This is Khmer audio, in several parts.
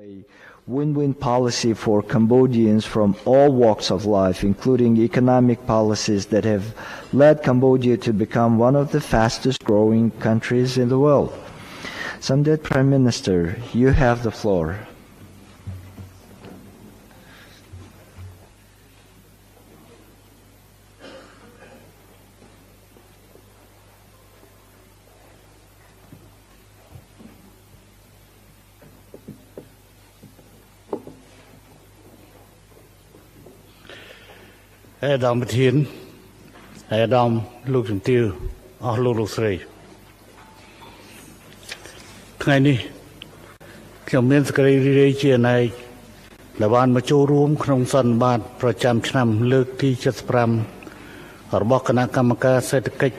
a win-win policy for Cambodians from all walks of life, including economic policies that have led Cambodia to become one of the fastest growing countries in the world. Samdech Prime Minister, you have the floor. Hé dames en heren, hé dames, លោកជំទាវអស់លោកលោកស្រីថ្ងៃនេះខ្ញុំមានសេចក្តីរីករាយជាណែកដែលបានមកចូលរួម ក្នុងសន្និបាត ប្រចាំឆ្នាំ លើកទី75របស់គណៈកម្មការសេដ្ឋកិច្ច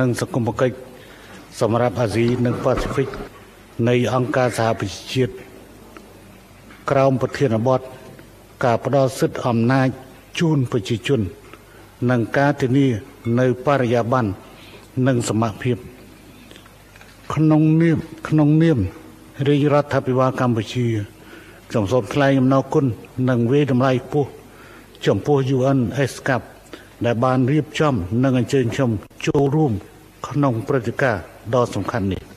និងសង្គមគិច្ចសម្រាប់អាស៊ីនិងប៉ាស៊ីហ្វិកនៃអង្គការសហប្រជាជាតិក្រោមប្រធានបទការផ្ដល់សិទ្ធិអំណាច ជូនប្រជាជន និងការធានានៅបរិយាបន្ននិងសមភាព ក្នុងនាមក្នុងនាមរាជរដ្ឋាភិបាលកម្ពុជាខ្ញុំសូមថ្លែងអំណរគុណនិងវេតម្លៃខ្ពស់ចំពោះ UN ESCAP ដែលបានរៀបចំ និងអញ្ជើញខ្ញុំចូលរួម ក្នុងព្រឹត្តិការណ៍ដ៏សំខាន់នេះ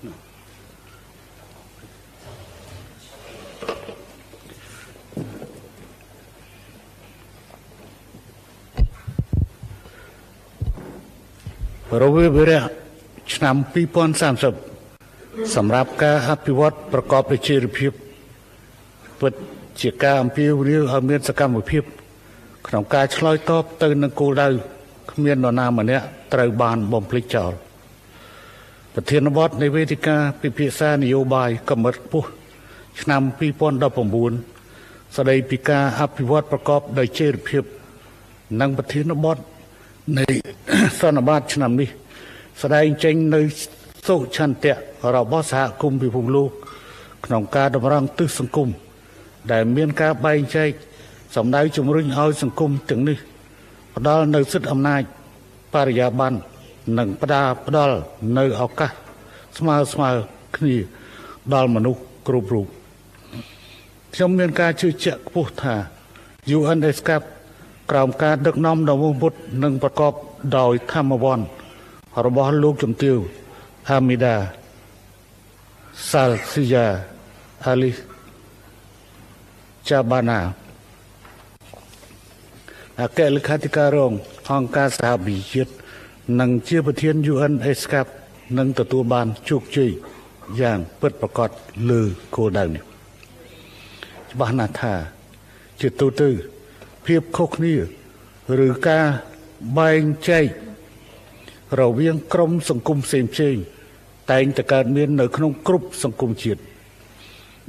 រវាងវិរៈឆ្នាំ2030សម្រាប់ការអភិវឌ្ឍប្រកបដោយចីរភាពពិតជាការអំពាវនាវឲ្យមានសកម្មភាព ក្នុងការឆ្លើយតបទៅនឹងគោលដៅគ្មាននរណាម្នាក់ត្រូវបានបំភ្លេចចោល ប្រធានបទនៃវេទិកាពិភាក្សានយោបាយកម្រិតខ្ពស់ឆ្នាំ2019ស្ដីពីការអភិវឌ្ឍប្រកបដោយចីរភាព និងប្រធានបទនៃសន្និបាតឆ្នាំនេះ ស្ដែងចេញនៅសុឆន្ទៈរបស់សហគមន៍ពិភពលោកក្នុងការតម្រង់ទិសសង្គមដែលមានការបែងចែកសម្ដៅជំរុញឲ្យសង្គមទាំងនេះផ្ដល់នៅសិទ្ធិអំណាចបរិយាបន្ន និងផ្ដាផ្ដល់នៅឱកាសស្មើស្មើគ្នាដល់មនុស្សគ្រប់រូបខ្ញុំមានការជឿជាក់ខ្ពស់ថា UNESCAP ក្រោមការដឹកនាំដ៏មោះមុតនិងប្រកបដោយធម្មវន្តរបស់លោកជំទាវហាមីដាសាល់ស៊ីយ៉ាអាលីចាបាណាអគ្គលេខាធិការរងអង្គការសហប្រជាជាតិ និងជាប្រធាន UN ESCAP នឹងទទួលបានជោគជ័យយ៉ាងពិតប្រាកដលើគោលដៅនេះច្បាស់ណាស់ថាជាទូទៅភាពខុសគ្នាឬការបែងចែករវាងក្រមសង្គមផ្សេងផ្សេងតែងតែកើតមាននៅក្នុងគ្រប់សង្គមជាតិ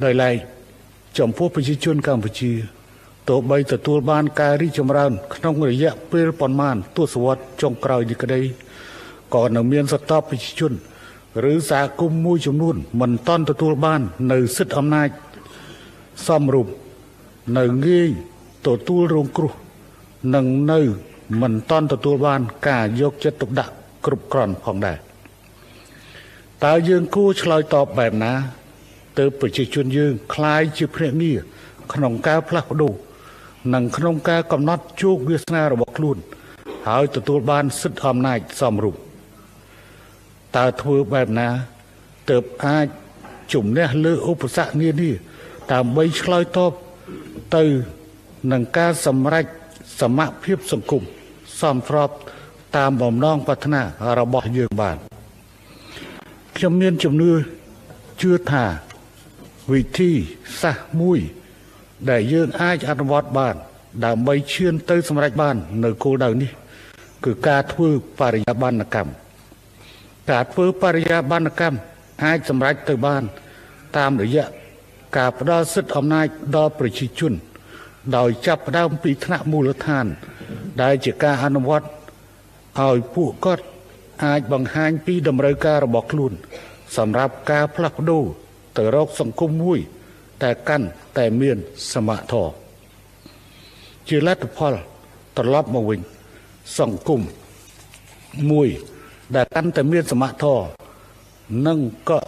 ដោយឡែកចំពោះប្រជាជនកម្ពុជា ទោះបីទទួលបានការរីកចម្រើនក្នុងរយៈពេលប៉ុន្មានទសវត្សរ៍ចុងក្រោយនេះក្តីក៏នៅមានសតបប្រជាជន ឬសហគមន៍មួយចំនួន មិនតន់ទទួលបាន នៅសិទ្ធិអំណាចសមរូបនៅងាយទទួលរងគ្រោះនិងនៅមិនតន់ទទួលបានការយកចិត្តទុកដាក់គ្រប់គ្រាន់ផងដែរតើយើងគួរឆ្លើយតបបែបណាទៅប្រជាជនយើងคล้ายជាភ្នាក់ងារក្នុងការផ្លាស់ប្ដូរ និងក្នុងការកំណត់ជោគវាសនារបស់ខ្លួន ហើយទទួលបានសិទ្ធិអំណាចសមរូបតើធ្វើបែបណាទើបអាចជំនះលើឧបសគ្គនានាដើម្បីឆ្លើយតបទៅនឹងការសម្រេចសមភាពសង្គមសមស្របតាមបំណងប្រាថ្នារបស់យើងបានខ្ញុំមានជំនឿជឿថាវិធីសាស្ត្រមួយ ដែលយើងអាចអនុវត្តបាន ដើម្បីឈានទៅសម្រេចបាន នៅគោលដៅនេះ គឺការធ្វើបរិយាបន្នកម្មការធ្វើបរិយាបន្នកម្មអាចសម្រេចទៅបាន តាមរយៈការផ្ដល់សិទ្ធិអំណាចដល់ប្រជាជន ដោយចាប់ផ្ដើមពីថ្នាក់មូលដ្ឋាន ដែលជាការអនុវត្តឲ្យពួកគាត់អាចបង្ហាញពីតម្រូវការរបស់ខ្លួន សម្រាប់ការផ្លាស់ប្ដូរទៅរកសង្គមមួយ តែកាន់តែមានសមធម៌ជាលទ្ធផល ត ត្រឡប់មកវិញសង្គមមួយដែលកាន់តែមានសមត្ថភាពនិងក៏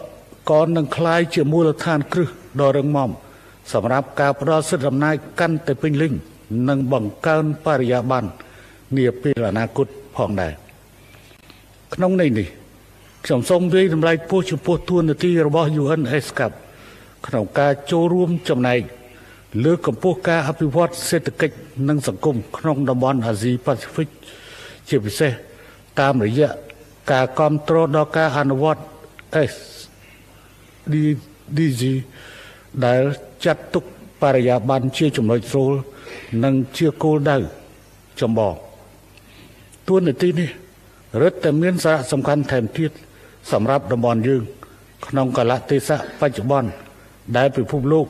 ក៏នឹងคล้ายជាមូលដ្ឋានគ្រឹះដ៏រឹងមាំសម្រាប់ការផ្ដល់សិទ្ធិអំណាចកាន់តែពេញលេញនិងបង្កើនបរិយាបន្ននាពេលអនាគតផងដែរក្នុងន័យនេះខ្ញុំសូមវាយតម្លៃពោះចំពោះទួនាទីរបស់ UNESCAP ក្នុងការចូលរួមចំណែកលើកកម្ពស់ការអភិវឌ្ឍសេដ្ឋកិច្ចនិងសង្គមក្នុងតំបន់អាស៊ីប៉ាស៊ីហ្វិកជាពិសេសតាមរយៈការគ្រប់គ្រងដល់ការអនុវត្ត SDG ដែលចាត់ទុកបរិយាបន្នជាចំណុចស្រួលនិងជាគោលដៅចម្បងទួនាទីនេះរឹតតែមានសារៈសំខាន់ថែមទៀតសម្រាប់តំបន់យើង ក្នុងកលៈទេសៈបច្ចុប្បន្ន ដែលពិភពលោក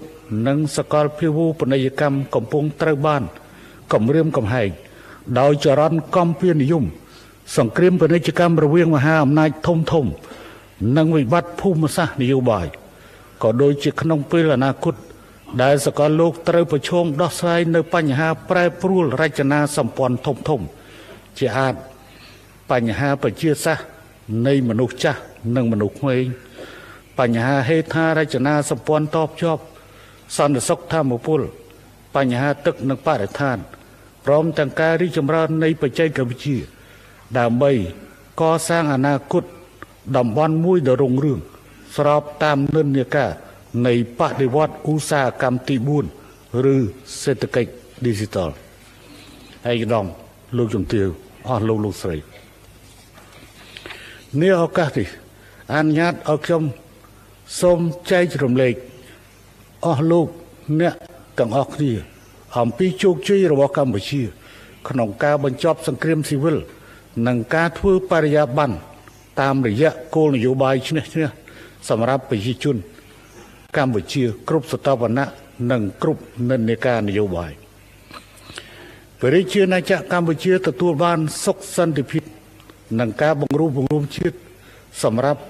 និងសកលភាវូបនីយកម្មកំពុងត្រូវបានគម្រាមកំហែងដោយចរន្តកំពានិយម សង្គ្រាមពាណិជ្ជកម្មរវាងមហាអំណាចធំធំ និងវិបត្តិភូមិសាស្ត្រនយោបាយក៏ដូចជាក្នុងពេលអនាគតដែលសកលលោកត្រូវប្រឈមដោះស្រាយនៅបញ្ហាប្រែប្រួលរចនាសម្ព័ន្ធធំធំ ជាអាចបញ្ហាប្រជាសាស្ត្រនៃមនុស្សចាស់និងមនុស្សក្មេង បញ្ហាហេដ្ឋារចនាសម្ព័ន្ធតបជាប់សន្តិសុខធម្មពលបញ្ហាទឹកនិងបរិស្ថានព្រមទាំងការរីកចម្រើននៃបច្ចេកវិទ្យាដើម្បីកសាងអនាគតតំបន់មួយដ៏រុងរឿងស្របតាមនិន្នាការនៃបដិវត្តឧស្សាហកម្មទី4ឬសេដ្ឋកិច្ច Digital ហើយគដំលោកជំទាវអស់លោកលោកស្រីនេះឱកាសនេះអនុញ្ញាតឲ្យខ្ញុំ សូមចែករំលែកអស់លោកអ្នកទាំងអស់គ្នាអំពីជោគជ័យរបស់កម្ពុជា ក្នុងការបញ្ចប់សង្គ្រាមស៊ីវិលនិងការធ្វើបរិយាបន្នតាមរយៈគោលនយោបាយឈ្នះឈ្នះសម្រាប់ប្រជាជន កម្ពុជាគ្រប់ស្ថាប័ននិងគ្រប់និន្នាការនយោបាយប្រជាជាណាចក្រកម្ពុជាទទួលបានសុខសន្តិភាពនិងការបង្រួបបង្រួមជាតិសម្រាប់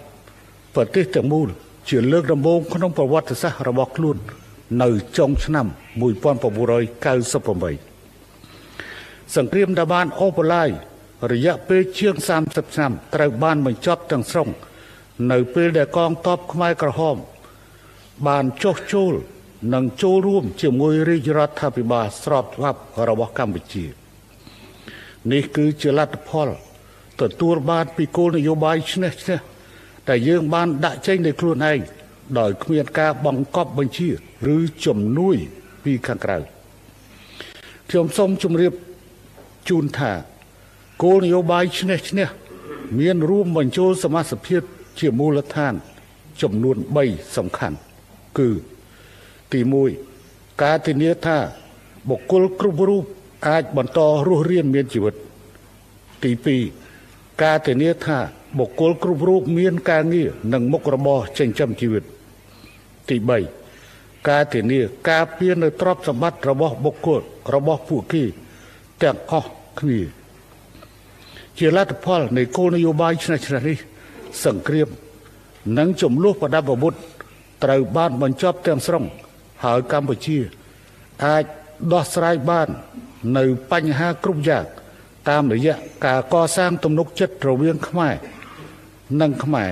ប្រទេសទាំងមូល ជាលើកដំបូងក្នុងប្រវត្តិសាស្ត្ររបស់ខ្លួននៅចុងឆ្នាំ1998សង្គ្រាមដែលបានអូសបន្លាយរយៈពេលជាង30ឆ្នាំត្រូវបានបញ្ចប់ទាំងស្រុងនៅពេលដែលកងទ័ពខ្មែរក្រហម បានចុះចូលនិងចូលរួមជាមួយរាជរដ្ឋាភិបាលស្របច្បាប់របស់កម្ពុជា នេះគឺជាលទ្ធផល ទទួលបានពីគោលនយោបាយឈ្នះឈ្នះ តែយើងបានដាក់ចេញដោយខ្លួនឯងដោយគ្មានការបង្កប់បញ្ជា ឬជំនួយពីខាងក្រៅខ្ញុំសូមជម្រាបជូនថាគោលនយោបាយឈ្នះឈ្នះមានរួមបញ្ចូលសមាជិកភាពជាមូលដ្ឋាន ចំនួន3សំខាន់ គឺទី1ការធានាថាបុគ្គលគ្រប់រូបអាចបន្តរស់រានមានជីវិតទី2ការធានាថា បុគ្គលគ្រប់រូបមានការងារនិងមុខរបរចិញ្ចឹមជីវិត ទី3ការធានាការពារនៅទ្រព្យសម្បត្តិរបស់បុគ្គលរបស់ពួកគេទាំងអស់គ្នាជាលទ្ធផលនៃគោលនយោបាយឆ្នះឆ្នះនេះសង្គ្រាមនិងចំនួនប្រដាប់អាវុធត្រូវបានបញ្ចប់ទាំងស្រុងហើយកម្ពុជា អាចដោះស្រាយបាន នៅបញ្ហាគ្រប់យ៉ាងតាមរយៈការកសាងទំនុកចិត្តរវាងខ្មែរ និងខ្មែរ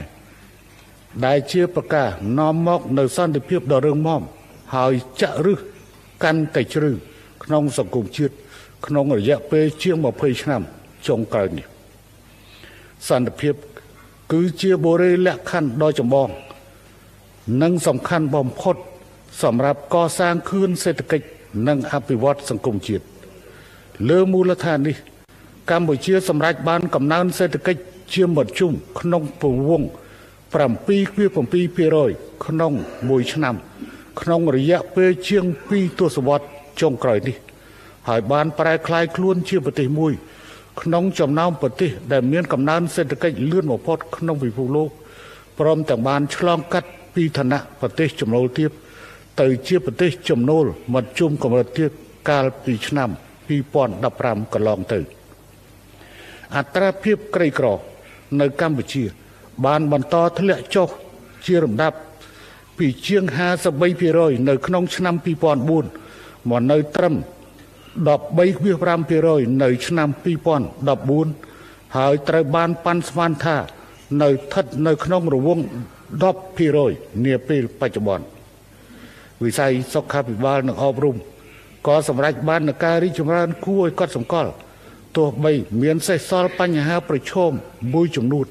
ដែលជាប្រការនាំមកនៅសន្តិភាពដ៏រឹងមាំហើយចាក់ឫសកាន់តែជ្រៅក្នុងសង្គមជាតិក្នុងរយៈពេលជាង20ឆ្នាំចុងក្រោយនេះសន្តិភាពគឺជាបុរេលក្ខខណ្ឌដ៏ចម្បង និងសំខាន់បំផុត សម្រាប់កសាងខឿនសេដ្ឋកិច្ចនិងអភិវឌ្ឍសង្គមជាតិលើមូលដ្ឋាននេះកម្ពុជាសម្រេចបានកំណើនសេដ្ឋកិច្ច ជាមធ្យមក្នុងពង្វង់7.7%ក្នុងមួយឆ្នាំ ក្នុងរយៈពេលជាង2ទសវត្សរ៍ចុងក្រោយនេះ ហើយបានប្រែក្លាយខ្លួនជាប្រទេសមួយ ក្នុងចំណោមប្រទេសដែលមានកំណើនសេដ្ឋកិច្ចលឿនបំផុតក្នុងពិភពលោកព្រមទាំងបានឆ្លងកាត់ពីឋានៈប្រទេសចំណូលទាបទៅជាប្រទេសចំណូលមធ្យមកម្រិតទាបកាលពីឆ្នាំ2015កន្លងទៅអត្រាភាពក្រីក្រ នៅកម្ពុជា បានបន្តធ្លាក់ចុះជាលំដាប់ពីជាង53%នៅក្នុងឆ្នាំ2004មកនៅត្រឹម13.5%នៅឆ្នាំ2014ហើយត្រូវបានប៉ាន់ស្មានថា នៅស្ថិតនៅក្នុងរង្វង់10%នាពេលបច្ចុប្បន្នវិស័យសុខាភិបាលនិងអប់រំក៏សម្រេចបាននូវការរីកចម្រើនគួរឲ្យកត់សម្គាល់ ទោះបីមានសេសសល់បញ្ហាប្រឈមមួយចំនួន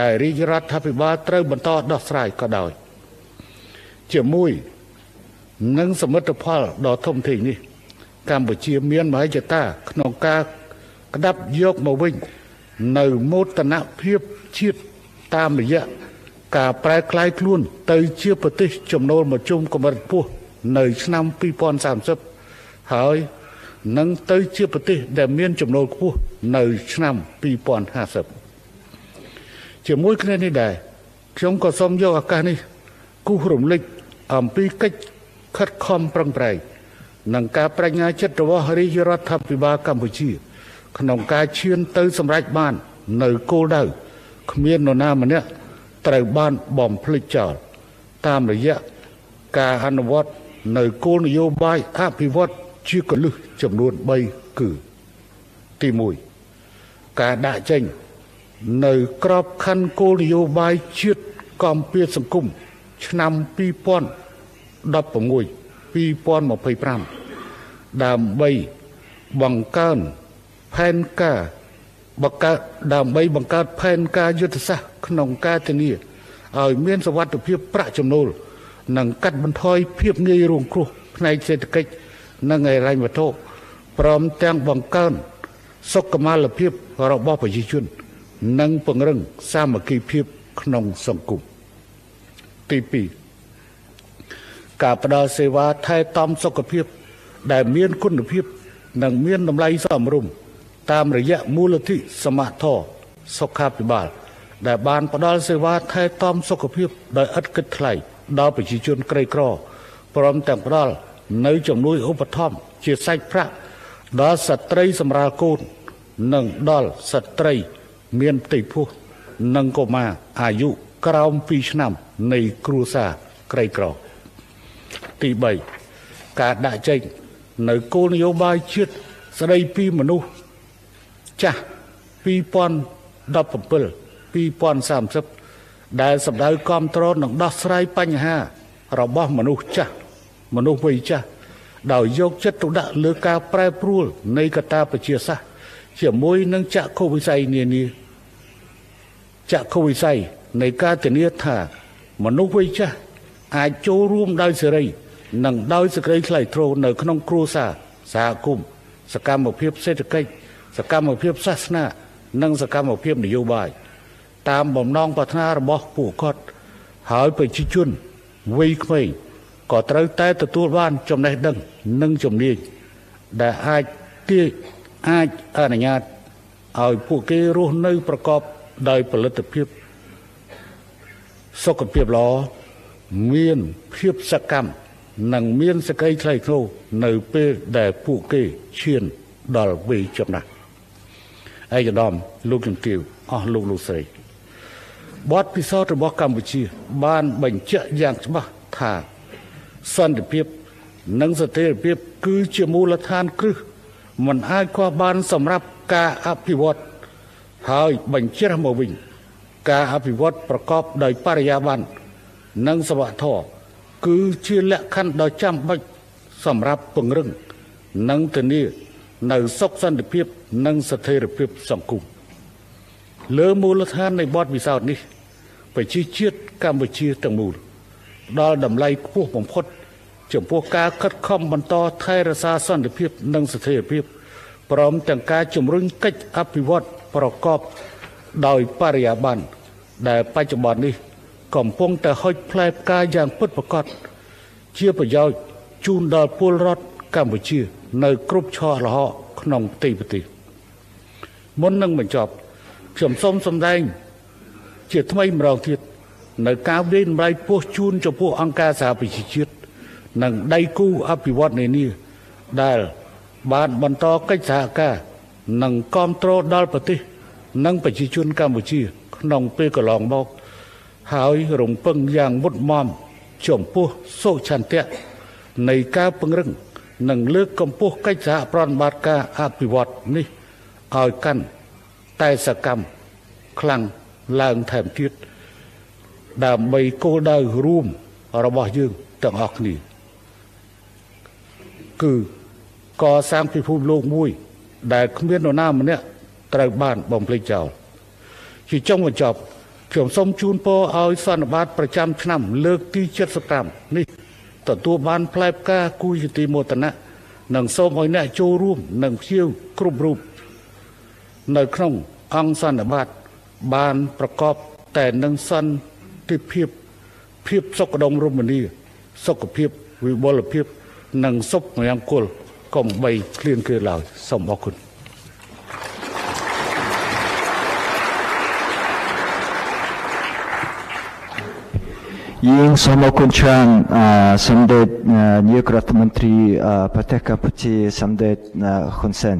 ដែលរាជរដ្ឋាភិបាលត្រូវបន្តដោះស្រាយក៏ដោយ ជាមួយនឹងសមិទ្ធផលដ៏ធំធេងនេះ កម្ពុជាមានមហិច្ឆតាក្នុងការក្តាប់យកមកវិញ នៅមោទនភាពជាតិតាមរយៈការប្រែក្លាយខ្លួន ទៅជាប្រទេស ចំណូលមកជុំកម្រិតខ្ពស់នៅ ឆ្នាំ2030ហើយ នឹងទៅជាប្រទេសដែលមានចំណូលខ្ពស់នៅឆ្នាំ2050ជាមួយគ្នានេះដែរខ្ញុំក៏សូមយកឱកាសនេះគូសរំលឹកអំពីកិច្ចខិតខំប្រឹងប្រែងនិងការបញ្ញាចិត្តរបស់រាជរដ្ឋាភិបាលកម្ពុជា ក្នុងការឈានទៅសម្រេចបាន នៅគោលដៅគ្មាននរណាម្នាក់ត្រូវបានបំភ្លេចចោលតាមរយៈការអនុវត្តនៅគោលនយោបាយអភិវឌ្ឍ ជាកលឹះចំនួន3គឺទី1ការដាក់ចេញ នៅក្របខ័ណ្ឌគោលនយោបាយជាតិកម្ពុជាសង្គមឆ្នាំ2016 2025ដើម្បីបង្កើនផែនការបង្កើតដើម្បីបង្កើតផែនការយុទ្ធសាស្ត្រក្នុងការធានាឲ្យមានសវត្ថភាពប្រាក់ចំណូលនិងកាត់បន្ថយភាពងាយរងគ្រោះផ្នែកសេដ្ឋកិច្ច និងហិរញ្ញវត្ថុព្រមទាំងបង្កើនសុខុមាលភាពរបស់ប្រជាជន និងពង្រឹងសាមគ្គីភាពក្នុងសង្គមទី2ការផ្ដល់សេវាថែទាំសុខភាព ដែលមានគុណភាព និងមានតម្លៃសមរម្យតាមរយៈមូលនិធិសមត្ថៈសុខាភិបាល ដែលបានផ្ដល់សេវាថែទាំសុខភាពដោយឥតគិតថ្លៃដល់ប្រជាជនក្រីក្រព្រមទាំងផ្ដល់ នៅជំនួយឧបត្ថម្ភជាសាច់ប្រាក់ដល់ស្ត្រីសម្រាលកូននិងដល់ស្ត្រីមានផ្ទៃពោះនិងកុមារអាយុក្រោម2ឆ្នាំ នៃគ្រួសារក្រីក្រទី3ការដាក់ចេញនៅគោលនយោបាយជាតិស្ដីពីមនុស្សចាស់2017 2030ដែលសម្ដៅគ្រប់គ្រងនិងដោះស្រាយបញ្ហារបស់មនុស្សចាស់ មនុស្សវ័យចាស់ដោយយកចិត្តទុកដាក់លើការប្រែប្រួលនៃកត្តាប្រជាសាស្ត្រជាមួយនឹងចក្ខុវិស័យនានាចក្ខុវិស័យនៃការធានាថា មនុស្សវ័យចាស់អាចចូលរួមដោយសេរីនិងដោយសេចក្តីថ្លៃថ្នូរនៅក្នុងគ្រួសារសហគមន៍សកម្មភាពសេដ្ឋកិច្ចសកម្មភាពសាសនា និងសកម្មភាពនយោបាយតាមបំណងប្រាថ្នារបស់ពួកគាត់ហើយប្រជាជនវ័យក្មេង ក៏ត្រូវតែទទួលបានចំណេះដឹងនិងជំនាញដែលអាចទាអាចអនុញ្ញាតឲ្យពួកគេរស់នៅប្រកបដោយផលិតភាពសុខភាពល្អមានភាពសកម្មនិងមានសក្តិថ្លៃថ្នូរនៅពេលដែលពួកគេឈានដល់វ័យចំណាស់ឯកឧត្តមលោកជំទាវអស់លោកលោកស្រីបទពិសោធន៍របស់កម្ពុជា បានបញ្ជាក់យ៉ាងច្បាស់ថា សន្តិភាព និងស្ថិរភាព គឺជាមូលដ្ឋានគ្រឹះមិនអាចខ្វះបានសម្រាប់ការអភិវឌ្ឍហើយបញ្ជាមកវិញ ការអភិវឌ្ឍប្រកបដោយបរិយាបន្ននិងសវធម៌គឺជាលក្ខខណ្ឌដ៏ចាំបាច់សម្រាប់ពង្រឹង និងធានានៅសុខសន្តិភាព និងស្ថិរភាពសង្គមលើមូលដ្ឋាននៃបទពិសោធន៍នេះប្រជាជាតិកម្ពុជាទាំងមូល ផ្ដល់តម្លៃខ្ពស់បំផុត ចំពោះការខិតខំបន្តថែរក្សាសន្តិភាព និងស្ថិរភាពព្រមទាំងការជំរុញកិច្ចអភិវឌ្ឍប្រកបដោយបរិយាបន្នដែលបច្ចុប្បន្ននេះ កំពុងតែហុចផ្លែផ្កាយ៉ាងពិតប្រាកដជាប្រយោជន៍ជូនដល់ពលរដ្ឋកម្ពុជា នៅគ្រប់ឆររហកក្នុងទីប្រទេសមុននឹងបញ្ចប់ខ្ញុំសូមសម្ដែង ជាថ្មីម្ដងទៀត នៅការវិនិច្ឆ័យពោះជូនចំពោះអង្គការសហប្រជាជាតិនិងដៃគូអភិវឌ្ឍន៍នានាដែលបានបន្តកិច្ចសហការនិងគ្រប់គ្រងដល់ប្រទេស និងប្រជាជនកម្ពុជា ក្នុងពេលកន្លងមក ហើយរំពឹងយ៉ាងមុតមមចំពោះសុឆន្ទៈនៃការពង្រឹងនិងលើកកម្ពស់កិច្ចសហប្រតិបត្តិការអភិវឌ្ឍនេះឲ្យកាន់តែសកម្មខ្លាំងឡើងថែមទៀត ដើម្បីគោលដៅរួមរបស់យើងទាំងអស់គ្នាគឺកសាងពិភពលោកមួយ ដែលគ្មាននរណាម្នាក់ត្រូវបានបំភ្លេចចោលជាចុងបញ្ចប់ខ្ញុំសូមជូនពរឲ្យសន្និបាតប្រចាំឆ្នាំ លើកទី75នេះទទួលបានផ្លែផ្កាគូជាទីមោទនៈនិងសូមឲ្យអ្នកចូលរួមនិងភ្ញៀវគ្រប់រូបនៅក្នុងអង្គសន្និបាតបានប្រកបតែនឹងសន្តិ ភាពភាពសុខដុមរមនាសុខភាពវិបុលភាពនិងសុខមង្គលកុំបីឃ្លានគ្រាឡើយសូមអរគុណយើងសូមអរគុណច្រើនអឺសម្ដេចអឺនាយករដ្ឋមន្ត្រីអឺប្រទេសកម្ពុជាសម្ដេចអឺហ៊ុនសែន